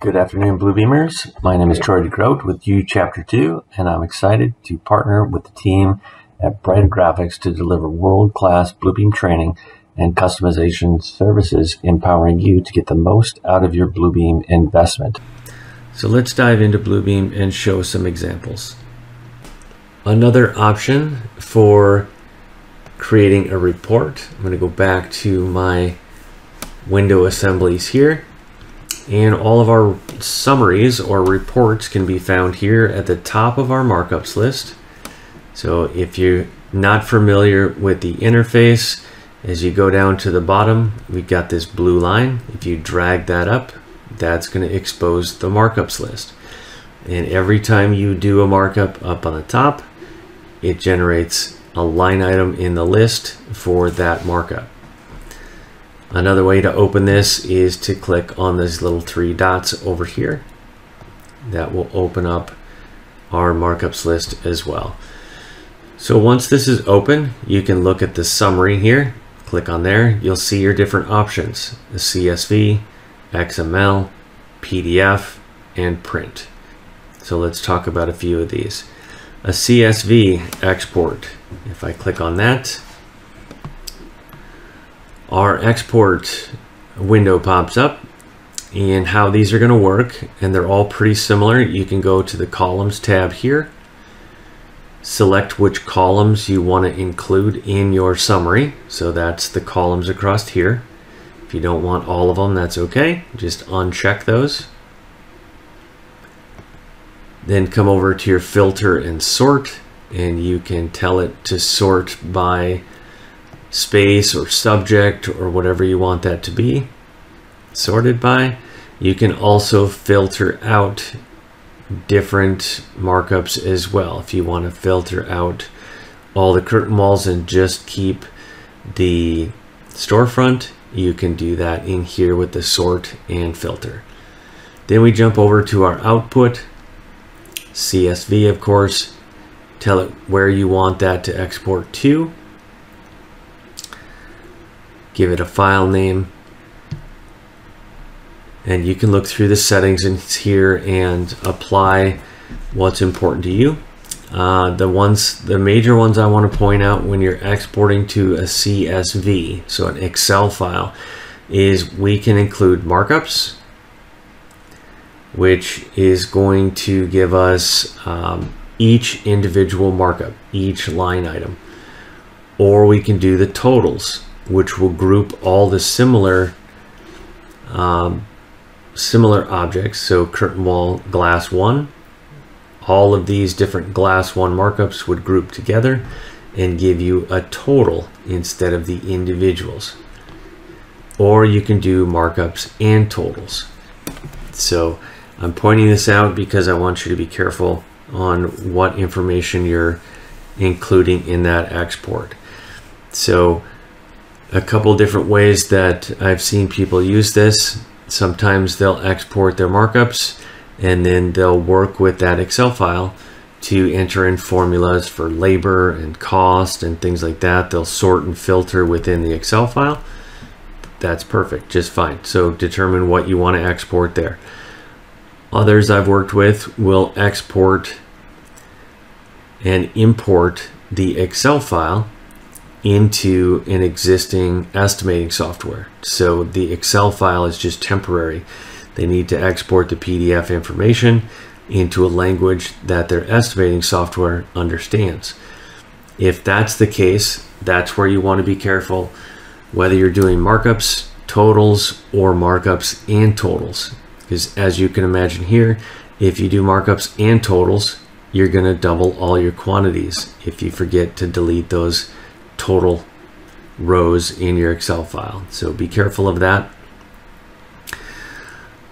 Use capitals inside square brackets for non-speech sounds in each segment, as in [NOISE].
Good afternoon, Bluebeamers. My name is Troy DeGroot with U Chapter 2, and I'm excited to partner with the team at Brighter Graphics to deliver world-class Bluebeam training and customization services empowering you to get the most out of your Bluebeam investment. So let's dive into Bluebeam and show some examples. Another option for creating a report, I'm going to go back to my window assemblies here and all of our summaries or reports can be found here at the top of our markups list. So if you're not familiar with the interface, as you go down to the bottom, we've got this blue line. If you drag that up, that's going to expose the markups list. And every time you do a markup up on the top, it generates a line item in the list for that markup. Another way to open this is to click on these little three dots over here. That will open up our markups list as well. So once this is open, you can look at the summary here. Click on there, you'll see your different options, the CSV, XML, PDF, and print. So let's talk about a few of these. A CSV export, if I click on that, our export window pops up and how these are going to work and they're all pretty similar. You can go to the columns tab here select which columns you want to include in your summary. So that's the columns across here. If you don't want all of them that's okay. Just uncheck those. Then come over to your filter and sort and you can tell it to sort by space or subject or whatever you want that to be sorted by. You can also filter out different markups as well. If you want to filter out all the curtain walls and just keep the storefront, you can do that in here with the sort and filter. Then we jump over to our output, CSV of course, tell it where you want that to export to give it a file name and you can look through the settings in here and apply what's important to you. Uh, the ones, the major ones I want to point out when you're exporting to a CSV, so an Excel file, is we can include markups, which is going to give us um, each individual markup, each line item. Or we can do the totals which will group all the similar um, similar objects. So curtain wall glass one, all of these different glass one markups would group together and give you a total instead of the individuals. Or you can do markups and totals. So I'm pointing this out because I want you to be careful on what information you're including in that export. So a couple different ways that I've seen people use this. Sometimes they'll export their markups and then they'll work with that Excel file to enter in formulas for labor and cost and things like that. They'll sort and filter within the Excel file. That's perfect, just fine. So determine what you want to export there. Others I've worked with will export and import the Excel file into an existing estimating software. So the Excel file is just temporary. They need to export the PDF information into a language that their estimating software understands. If that's the case, that's where you want to be careful, whether you're doing markups, totals, or markups and totals. Because as you can imagine here, if you do markups and totals, you're going to double all your quantities if you forget to delete those total rows in your Excel file. So be careful of that.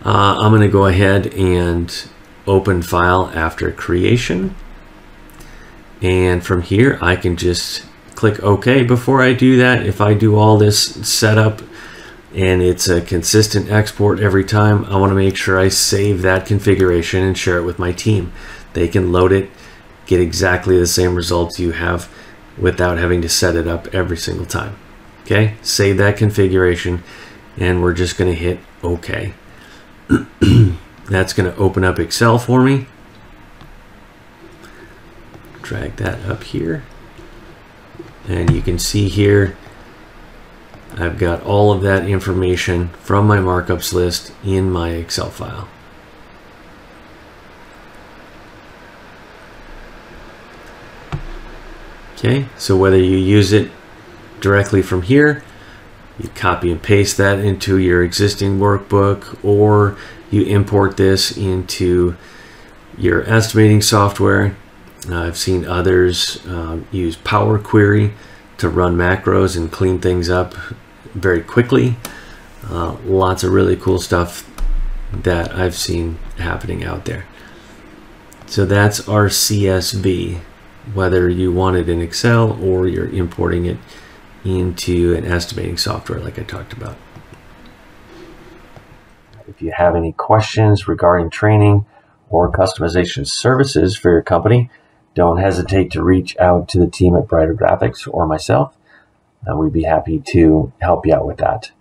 Uh, I'm going to go ahead and open file after creation. And from here, I can just click OK. Before I do that, if I do all this setup and it's a consistent export every time, I want to make sure I save that configuration and share it with my team. They can load it, get exactly the same results you have without having to set it up every single time. Okay, save that configuration and we're just going to hit OK. [CLEARS THROAT] That's going to open up Excel for me. Drag that up here. And you can see here, I've got all of that information from my markups list in my Excel file. Okay, so whether you use it directly from here, you copy and paste that into your existing workbook, or you import this into your estimating software. Uh, I've seen others um, use Power Query to run macros and clean things up very quickly. Uh, lots of really cool stuff that I've seen happening out there. So that's our CSV whether you want it in Excel or you're importing it into an estimating software like I talked about. If you have any questions regarding training or customization services for your company, don't hesitate to reach out to the team at Brighter Graphics or myself. and we'd be happy to help you out with that.